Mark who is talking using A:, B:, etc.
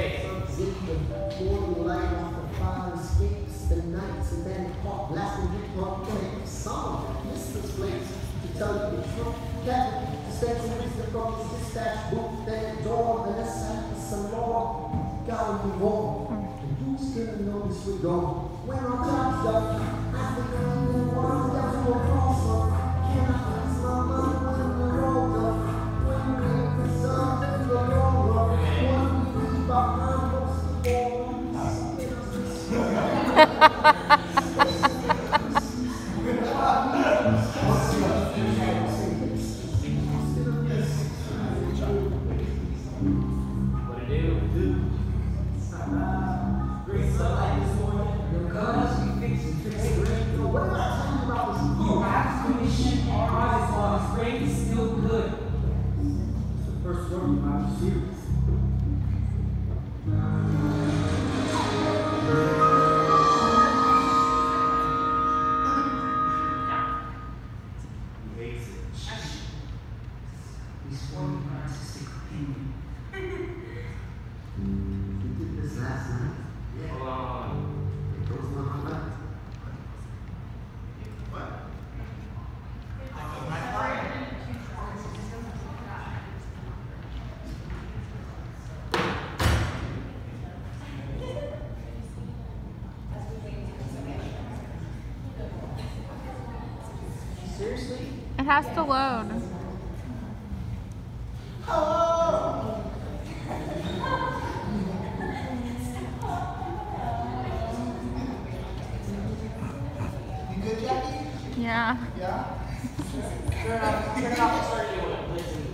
A: the light off the the nights and then hot lasting hip hop game. Some listeners place to tell you the truth. Kevin dispensing wisdom from his dispatch booth. And a sight some law. Gotta on. And who's gonna notice we're gone? When our job's done, Senhor, Marcos Silva.
B: Seriously?
C: It has to load.
D: You good, Jackie?
C: Yeah.
D: Yeah?
B: Turn it off, turn it off